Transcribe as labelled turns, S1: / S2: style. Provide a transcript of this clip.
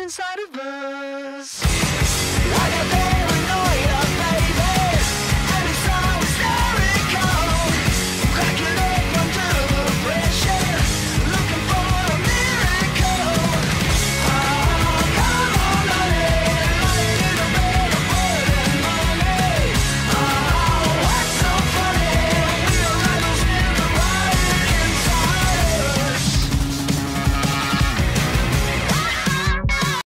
S1: inside of us.